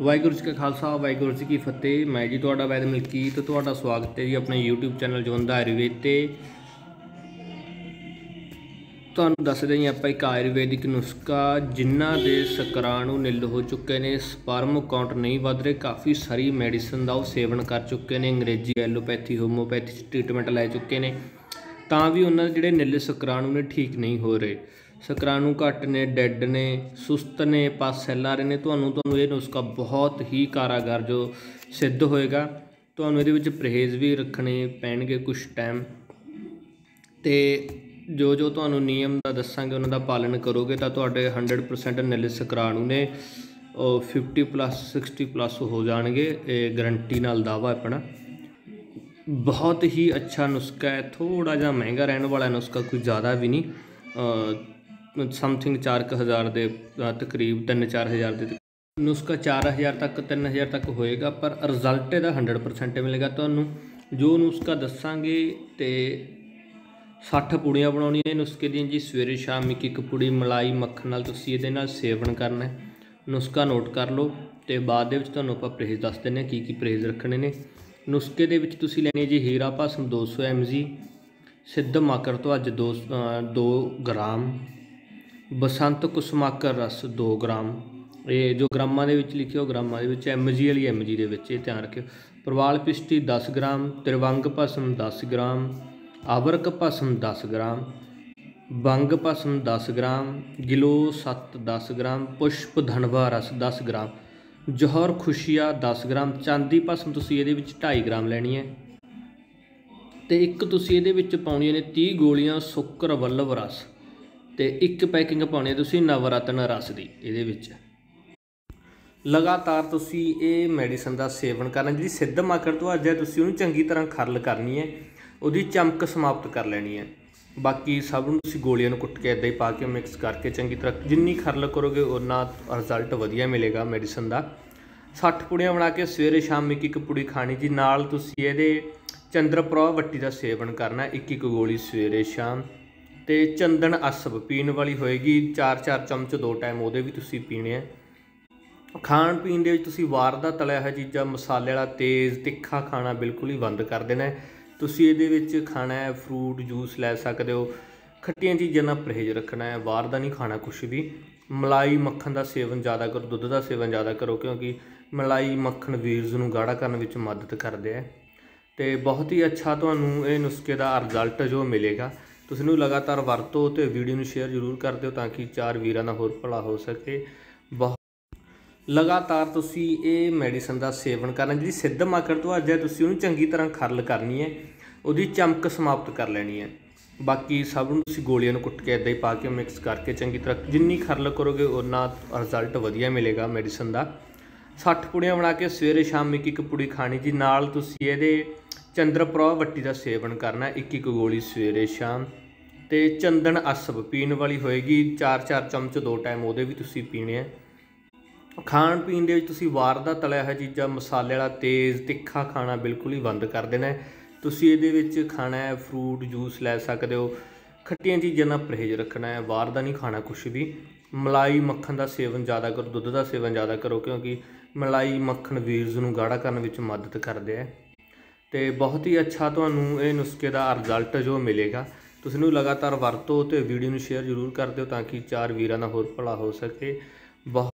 ਵਾਹਿਗੁਰੂ ਜੀ ਕਾ ਖਾਲਸਾ, ਵਾਹਿਗੁਰੂ ਜੀ ਕੀ ਫਤਿਹ। ਮੈਂ ਜੀ ਤੁਹਾਡਾ ਵੈਦ ਮਲਕੀਤ ਤੁਹਾਡਾ ਸਵਾਗਤ ਹੈ ਜੀ ਆਪਣੇ YouTube ਚੈਨਲ ਜਵੰਦਾ ਆਯੁਰਵੇਦ ਤੇ। ਤੁਹਾਨੂੰ ਦੱਸਦੇ ਹਾਂ ਆਪਾਂ ਇੱਕ ਆਯੁਰਵੈਦਿਕ ਨੁਸਖਾ, ਜਿਨ੍ਹਾਂ ਦੇ ਸ਼ੁਕਰਾਣੂ ਨਿਲ ਹੋ ਚੁੱਕੇ ਨੇ ਸਪਰਮ ਕਾਊਂਟ ਨਹੀਂ ਵੱਧ ਰਹੇ, ਕਾਫੀ ਸਾਰੀ ਮੈਡੀਸਨ ਦਾ ਉਹ ਸੇਵਨ ਕਰ ਚੁੱਕੇ ਨੇ, ਅੰਗਰੇਜ਼ੀ ਐਲੋਪੈਥੀ ਹੋਮੋਪੈਥੀ ਟ੍ਰੀਟਮੈਂਟ ਲੈ ਚੁੱਕੇ ਨੇ। ਤਾਂ ਵੀ ਉਹਨਾਂ ਦੇ ਜਿਹੜੇ ਨਿਲ ਸ਼ੁਕਰਾਣੂ ਨੇ ਠੀਕ ਨਹੀਂ ਹੋ ਰਹੇ। ਸ਼ੁਕਰਾਣੂ ਘੱਟ ਨੇ, ਡੈੱਡ ਨੇ, ਸੁਸਤ ਨੇ ਪਾਸੈਲ ਆ ਰਹੇ ਨੇ। ਤੁਹਾਨੂੰ ਤੁਹਾਨੂੰ ਇਹ ਨੁਸਖਾ ਬਹੁਤ ਹੀ ਕਾਰਾਗਰ ਜੋ ਸਿੱਧ ਹੋਏਗਾ। ਤੁਹਾਨੂੰ ਇਹਦੇ ਵਿੱਚ ਪਰਹੇਜ਼ ਵੀ ਰੱਖਣੇ ਪੈਣਗੇ ਕੁਝ ਟਾਈਮ ਤੇ ਜੋ ਜੋ ਤੁਹਾਨੂੰ ਨਿਯਮ ਦਾ ਦੱਸਾਂਗੇ, ਉਹਨਾਂ ਦਾ ਪਾਲਣ ਕਰੋਗੇ, ਤਾਂ ਤੁਹਾਡੇ 100% ਨਿਲ ਸਕਰਾਣੂ ਨੇ। ਉਹ 50 ਪਲੱਸ 60 ਪਲੱਸ ਹੋ ਜਾਣਗੇ। ਇਹ ਗਰੰਟੀ ਨਾਲ ਦਾਵਾ ਆਪਣਾ। ਬਹੁਤ ਹੀ ਅੱਛਾ ਨੁਸਖਾ ਹੈ। ਥੋੜਾ ਜਿਹਾ ਮਹਿੰਗਾ ਰਹਿਣ ਵਾਲਾ ਨੁਸਖਾ ਕੋਈ ਜ਼ਿਆਦਾ ਵੀ ਨਹੀਂ। ਸਮਥਿੰਗ 4000 ਦੇ ਅ, ਤਕਰੀਬ 3-4000 ਦੇ ਤਕ- ਨੁਸਖਾ 4000 ਤੱਕ 3000 ਤੱਕ ਹੋਏਗਾ ਪਰ ਰਿਜ਼ਲਟ ਇਹਦਾ 100% ਮਿਲੇਗਾ ਤੁਹਾਨੂੰ। ਜੋ ਨੁਸਖਾ ਦੱਸਾਂਗੇ ਤੇ 60 ਪੁੜੀਆਂ ਬਣਾਉਣੀਆਂ ਨੇ ਨੁਸਖੇ ਦੀਆਂ ਜੀ ਸਵੇਰੇ ਸ਼ਾਮ ਇੱਕ ਇੱਕ ਪੁੜੀ ਮਲਾਈ ਮੱਖਣ ਨਾਲ ਤੁਸੀਂ ਇਹਦੇ ਨਾਲ ਸੇਵਨ ਕਰਨਾ ਹੈ। ਨੁਸਖਾ ਨੋਟ ਕਰ ਲਓ ਤੇ ਬਾਅਦ ਦੇ ਵਿੱਚ ਤੁਹਾਨੂੰ ਆਪਾਂ ਪਰਹੇਜ਼ ਦੱਸ ਦਿੰਦੇ ਹਾਂ ਕੀ ਕੀ ਪਰਹੇਜ਼ ਰੱਖਣੇ ਨੇ। ਨੁਸਖੇ ਦੇ ਵਿੱਚ ਤੁਸੀਂ ਲੈਣੀ ਜੀ ਹੀਰਾ ਭਸਮ 200 mg ਸਿੱਧ ਮਾਕਰ ਤੋਂ ਅੱਜ 2 2 ਗ੍ਰਾਮ ਬਸੰਤ ਕੁਸਮਾਕਰ ਰਸ 2 ਗ੍ਰਾਮ। ਇਹ ਜੋ ਗ੍ਰਾਮਾਂ ਦੇ ਵਿੱਚ ਲਿਖਿਓ ਉਹ ਗ੍ਰਾਮਾਂ ਦੇ ਵਿੱਚ mg ਵਾਲੀ mg ਦੇ ਵਿੱਚ ਇਹ ਧਿਆਨ ਰੱਖਿਓ। ਪ੍ਰਵਾਲ ਪਿਸ਼ਟੀ 10 ਗ੍ਰਾਮ, ਤਿਰਵੰਗ ਭਸਮ 10 ਗ੍ਰਾਮ, ਆਵਰਕ ਭਸਮ 10 ਗ੍ਰਾਮ, ਬੰਗ ਭਸਮ 10 ਗ੍ਰਾਮ, ਗਿਲੋ 7 10 ਗ੍ਰਾਮ, ਪੁਸ਼ਪ ਧਨਵਾ ਰਸ 10 ਗ੍ਰਾਮ, ਜੋਹਰ ਖੁਸ਼ੀਆ 10 ਗ੍ਰਾਮ, ਚਾਂਦੀ ਭਸਮ ਤੁਸੀਂ ਇਹਦੇ ਵਿੱਚ 2.5 ਗ੍ਰਾਮ ਲੈਣੀ ਹੈ। ਤੇ ਇੱਕ ਤੁਸੀਂ ਇਹਦੇ ਵਿੱਚ ਪਾਉਣੀਆਂ ਨੇ 30 ਗੋਲੀਆਂ ਸੁੱਕਰ ਵੱਲਭ ਰਸ। ਤੇ ਇੱਕ ਪੈਕਿੰਗ ਪਾਉਣੀ ਹੈ ਤੁਸੀਂ ਨਵਰਤਨ ਰਸ ਦੀ, ਇਹਦੇ ਵਿੱਚ। ਲਗਾਤਾਰ ਤੁਸੀਂ ਇਹ ਮੈਡੀਸਨ ਦਾ ਸੇਵਨ ਕਰਨਾ, ਜਿਹੜੀ ਸਿੱਧ ਮਾਕੜ ਤੋਂ ਅੱਜ ਹੈ, ਤੁਸੀਂ ਉਹਨੂੰ ਚੰਗੀ ਤਰ੍ਹਾਂ ਖਰਲ ਕਰਨੀ ਹੈ, ਉਹਦੀ ਚਮਕ ਸਮਾਪਤ ਕਰ ਲੈਣੀ ਹੈ। ਬਾਕੀ ਸਭ ਨੂੰ ਤੁਸੀਂ ਗੋਲੀਆਂ ਨੂੰ ਕੁੱਟ ਕੇ ਇਦਾਂ ਹੀ ਪਾ ਕੇ ਮਿਕਸ ਕਰਕੇ ਚੰਗੀ ਤਰ੍ਹਾਂ, ਜਿੰਨੀ ਖਰਲ ਕਰੋਗੇ ਉਨਾ ਰਿਜ਼ਲਟ ਵਧੀਆ ਮਿਲੇਗਾ ਮੈਡੀਸਨ ਦਾ। 60 ਪੁੜੀਆਂ ਬਣਾ ਕੇ ਸਵੇਰੇ ਸ਼ਾਮ ਇੱਕ ਇੱਕ ਪੁੜੀ ਖਾਣੀ ਜੀ, ਨਾਲ ਤੁਸੀਂ ਇਹਦੇ ਚੰਦਰਪ੍ਰਭ ਵੱਟੀ ਦਾ ਸੇਵਨ ਕਰਨਾ, ਇੱਕ ਇੱਕ ਗੋਲੀ ਸਵੇਰੇ ਸ਼ਾਮ। ਤੇ ਚੰਦਨ ਅਸਬ ਪੀਣ ਵਾਲੀ ਹੋਏਗੀ। 4-4 ਚਮਚ ਦੋ ਟਾਈਮ ਉਹਦੇ ਵੀ ਤੁਸੀਂ ਪੀਣੇ ਆ। ਖਾਣ ਪੀਣ ਦੇ ਵਿੱਚ ਤੁਸੀਂ ਵਾਰ ਦਾ ਤਲਿਆ ਹੋਇਆ ਚੀਜ਼ਾਂ, ਮਸਾਲੇ ਵਾਲਾ ਤੇਜ਼, ਤਿੱਖਾ ਖਾਣਾ ਬਿਲਕੁਲ ਹੀ ਬੰਦ ਕਰ ਦੇਣਾ ਤੁਸੀਂ ਇਹਦੇ ਵਿੱਚ ਖਾਣਾ ਹੈ ਫਰੂਟ ਜੂਸ ਲੈ ਸਕਦੇ ਹੋ। ਖੱਟੀਆਂ ਚੀਜ਼ਾਂ ਦਾ ਪਰਹੇਜ਼ ਰੱਖਣਾ ਹੈ, ਬਾਹਰ ਦਾ ਨਹੀਂ ਖਾਣਾ ਕੁਝ ਵੀ। ਮਲਾਈ ਮੱਖਣ ਦਾ ਸੇਵਨ ਜ਼ਿਆਦਾ ਕਰੋ, ਦੁੱਧ ਦਾ ਸੇਵਨ ਜ਼ਿਆਦਾ ਕਰੋ, ਕਿਉਂਕਿ ਮਲਾਈ ਮੱਖਣ ਵੀਰਜ਼ ਨੂੰ ਗਾੜਾ ਕਰਨ ਵਿੱਚ ਮਦਦ ਕਰਦੇ ਹੈ ਤੇ ਬਹੁਤ ਹੀ ਅੱਛਾ ਤੁਹਾਨੂੰ ਇਹ ਨੁਸਖੇ ਦਾ ਰਿਜ਼ਲਟ ਜੋ ਮਿਲੇਗਾ। ਤੁਸੀਂ ਇਹਨੂੰ ਲਗਾਤਾਰ ਵਰਤੋ ਤੇ ਵੀਡੀਓ ਨੂੰ ਸ਼ੇਅਰ ਜ਼ਰੂਰ ਕਰ ਦਿਓ ਤਾਂ ਕਿ ਚਾਰ ਵੀਰਾਂ ਦਾ ਹੋਰ ਭਲਾ ਹੋ ਸਕੇ। ਬਹੁਤ ਲਗਾਤਾਰ ਤੁਸੀਂ ਇਹ ਮੈਡੀਸਨ ਦਾ ਸੇਵਨ ਕਰਨਾ, ਜਿਹੜੀ ਸਿੱਧ ਮਾਕੜ ਤੋਂ ਅੱਜ ਹੈ, ਤੁਸੀਂ ਉਹਨੂੰ ਚੰਗੀ ਤਰ੍ਹਾਂ ਖਰਲ ਕਰਨੀ ਹੈ, ਉਹਦੀ ਚਮਕ ਸਮਾਪਤ ਕਰ ਲੈਣੀ ਹੈ। ਬਾਕੀ ਸਭ ਨੂੰ ਤੁਸੀਂ ਗੋਲੀਆਂ ਨੂੰ ਕੁੱਟ ਕੇ ਇਦਾਂ ਹੀ ਪਾ ਕੇ ਮਿਕਸ ਕਰਕੇ ਚੰਗੀ ਤਰ੍ਹਾਂ ਜਿੰਨੀ ਖਰਲ ਕਰੋਗੇ ਉਨਾ ਰਿਜ਼ਲਟ ਵਧੀਆ ਮਿਲੇਗਾ ਮੈਡੀਸਨ ਦਾ। 60 ਪੁੜੀਆਂ ਬਣਾ ਕੇ ਸਵੇਰੇ ਸ਼ਾਮ ਇੱਕ ਇੱਕ ਪੁੜੀ ਖਾਣੀ ਜੀ, ਨਾਲ ਤੁਸੀਂ ਇਹਦੇ ਚੰਦਰਪ੍ਰਭ ਵੱਟੀ ਦਾ ਸੇਵਨ ਕਰਨਾ, ਇੱਕ ਇੱਕ ਗੋਲੀ ਸਵੇਰੇ ਸ਼ਾਮ ਤੇ ਚੰਦਨ ਅਸਬ ਪੀਣ ਵਾਲੀ ਹੋਏਗੀ। 4-4 ਚਮਚ ਦੋ ਟਾਈਮ ਉਹਦੇ ਵੀ ਤੁਸੀਂ ਪੀਣੇ ਆ। ਖਾਣ ਪੀਣ ਦੇ ਵਿੱਚ ਤੁਸੀਂ ਵਾਰ ਦਾ ਤਲਿਆ ਹੋਇਆ ਚੀਜ਼ਾਂ, ਮਸਾਲੇ ਵਾਲਾ ਤੇਜ਼ ਤਿੱਖਾ ਖਾਣਾ ਬਿਲਕੁਲ ਹੀ ਬੰਦ ਕਰ ਦੇਣਾ ਤੁਸੀਂ ਇਹਦੇ ਵਿੱਚ ਖਾਣਾ ਹੈ ਫਰੂਟ ਜੂਸ ਲੈ ਸਕਦੇ ਹੋ। ਖੱਟੀਆਂ ਚੀਜ਼ਾਂ ਦਾ ਪਰਹੇਜ਼ ਰੱਖਣਾ ਹੈ ਬਾਹਰ ਦਾ ਨਹੀਂ ਖਾਣਾ ਕੁਝ ਵੀ। ਮਲਾਈ ਮੱਖਣ ਦਾ ਸੇਵਨ ਜ਼ਿਆਦਾ ਕਰੋ, ਦੁੱਧ ਦਾ ਸੇਵਨ ਜ਼ਿਆਦਾ ਕਰੋ, ਕਿਉਂਕਿ ਮਲਾਈ ਮੱਖਣ ਵੀਰਜ਼ ਨੂੰ ਗਾੜਾ ਕਰਨ ਵਿੱਚ ਮਦਦ ਕਰਦੇ ਹੈ ਤੇ ਬਹੁਤ ਹੀ ਅੱਛਾ ਤੁਹਾਨੂੰ ਇਹ ਨੁਸਖੇ ਦਾ ਰਿਜ਼ਲਟ ਜੋ ਮਿਲੇਗਾ। ਤੁਸੀਂ ਇਹਨੂੰ ਲਗਾਤਾਰ ਵਰਤੋ ਤੇ ਵੀਡੀਓ ਨੂੰ ਸ਼ੇਅਰ ਜ਼ਰੂਰ ਕਰ ਦਿਓ ਤਾਂ ਕਿ ਚਾਰ ਵੀਰਾਂ ਦਾ ਹੋਰ ਭਲਾ ਹੋ ਸਕੇ। ਬਹੁਤ